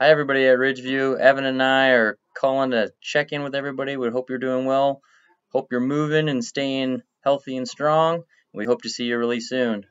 Hi, everybody at Ridgeview. Evan and I are calling to check in with everybody. We hope you're doing well. Hope you're moving and staying healthy and strong. We hope to see you really soon.